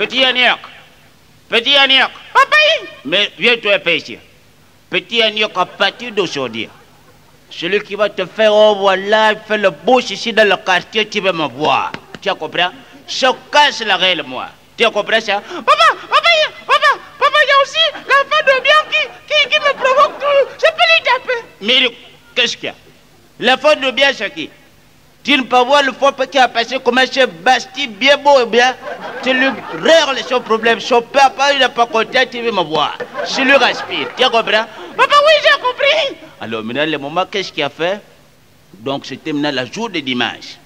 Petit Yannick. Petit Yannick. Papa, Mais viens-toi ici. Petit Yannick, à partir d'aujourd'hui, celui qui va te faire, oh voilà, il fait le bouche ici dans le quartier, tu vas me voir. Tu as compris Je casse la règle, moi. Tu as compris ça? Papa, papa, papa, papa, il y a aussi l'enfant de bien qui, qui, qui me provoque tout. Je peux lui taper. Mais qu'est-ce qu'il y a? La faute de bien, c'est qui? Tu ne peux voir le faux qui a passé comme un chef Bastille bien beau et bien. Tu lui règles son problème. Son papa, il n'a pas content, tu veux me voir. Je lui respire. Tu as compris Papa, oui, j'ai compris. Alors maintenant, le moment, qu'est-ce qu'il a fait? Donc c'était maintenant la jour de dimanche.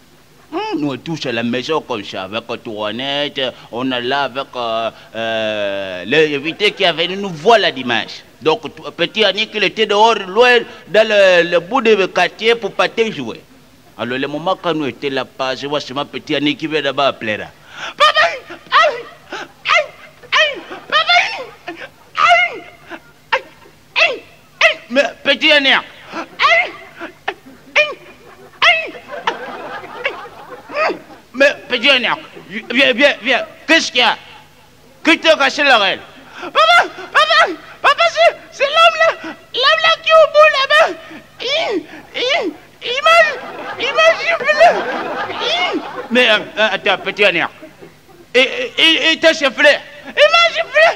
Hum, nous tous à la maison comme ça, avec Touronnette, on est là avec euh, euh, l'invité qui est venu nous voir la dimanche. Donc petit Annick, il était dehors, loin, dans le, le bout du quartier pour partir jouer. Alors le moment quand nous étions là-bas, je vois seulement petit Annick qui vient d'abord appeler là. Papa, aïe, mais petit Annick, viens, viens, viens, qu'est-ce qu'il y a? Qui t'a cassé l'oreille Papa, papa, papa, c'est, c'est l'homme là, l'homme là qui est au bout là-bas. Il, il, il m'a, il m'a. Il, Mais euh, euh, attends, petit et, et t'a sifflé il m'a giflé.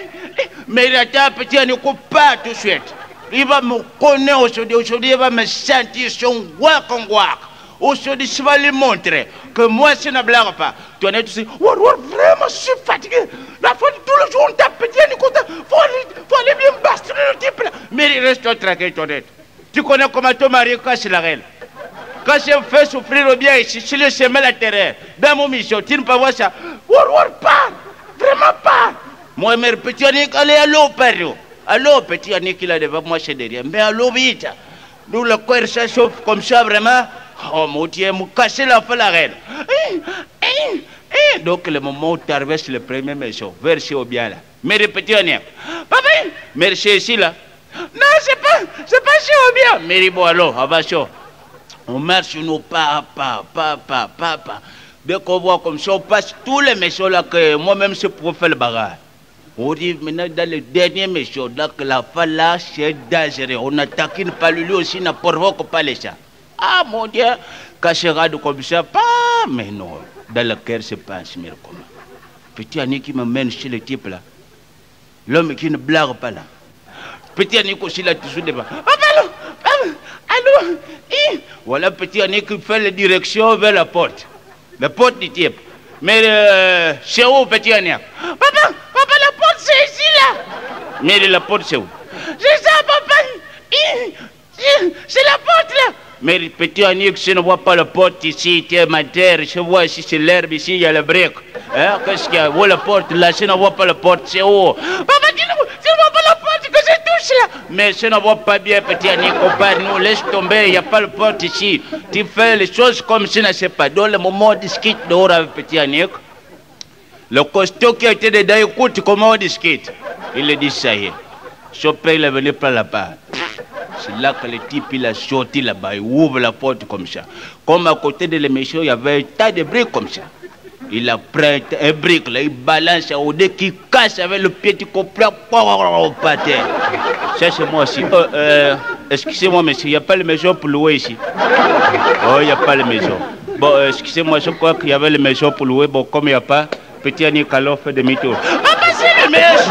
Mais attends, petit Annick, pas tout de suite. Il va me connaître aujourd'hui, aujourd'hui, il va me sentir son wak en wak. Aujourd'hui, je vais lui montrer que moi, je ne blague pas. Tu en es ouais, vraiment, je suis fatigué. La fois de tout le jour, on tape Annick, faut aller, faut aller bien bastrer le type là. Mais il reste tranquille, ton aide. Tu connais comment ton mari casse la reine? Quand je fais souffrir le bien ici, je le chemin la terre. Dans mon mission, tu ne peux pas voir ça. Ouais, ouais, pas. Vraiment pas. Moi, mère, petit Annick, allez, allô, père. Allô, petit il est devant moi, c'est derrière. Mais allô, vite. Nous, le corps, ça chauffe comme ça, vraiment. Oh, mon Dieu, me casser la fin la reine. Hum, hum, hum. Donc, le moment où tu traverses le premier maison, vers chez au bien là. Mais petit Annick. Papa, Merci ici, là. non, c'est pas, c'est pas si au bien. Mary Boileau, attention. On marche sur nos pas, pas, pas, pas, pas, pas. Dès qu'on voit comme ça, on passe tous les maisons là que moi-même je pourrais faire le barrage. On dit maintenant dans le dernier maison, là que la là, c'est dangereux. On n'attaque pas lui aussi, ne provoque pas les gens. Ah mon Dieu, je regarde comme ça, pas, mais non. Dans le cœur, c'est pas un chemin commun. Petit Annie qui me mène chez le type là. L'homme qui ne blague pas là. Petit Annick aussi là, toujours devant. Papa, allô, allô, hum. Voilà petit Annick qui fait la direction vers la porte. La porte du type. Mais euh, c'est où petit Annick? Papa, papa, la porte c'est ici là. Mais la porte c'est où C'est ça, papa. C'est- la porte là. Mais petit Annick, je ne vois pas la porte ici, tiens ma terre, je vois ici c'est l'herbe, ici il y a le brique. Hein? Qu'est-ce qu'il y a? Où la porte? Là Je ne vois pas la porte, c'est où Papa, tu ne, tu ne vois pas la porte que je touche là. Mais je ne vois pas bien, petit Annick, compadre, nous laisse tomber, il n'y a pas de porte ici. Tu fais les choses comme si ne sais pas. Dans le moment on discute dehors avec petit Annick, le costaud qui a été dedans, écoute comment on discute. Il a dit ça y est. Père il est venu par là-bas. C'est là que le type il a sorti là-bas, il ouvre la porte comme ça. Comme à côté de l'émission, il y avait un tas de briques comme ça. Il a pris un brique, là, il balance au dé qui casse avec le pied, tu comprends au pâté. Ça, c'est moi aussi. Euh, euh, excusez-moi, monsieur, il n'y a pas de maison pour louer ici. Oh, il n'y a pas de maison. Bon, euh, excusez-moi, je crois qu'il y avait les maisons pour louer. Bon, comme il n'y a pas, petit Annick alors fait demi-tour. です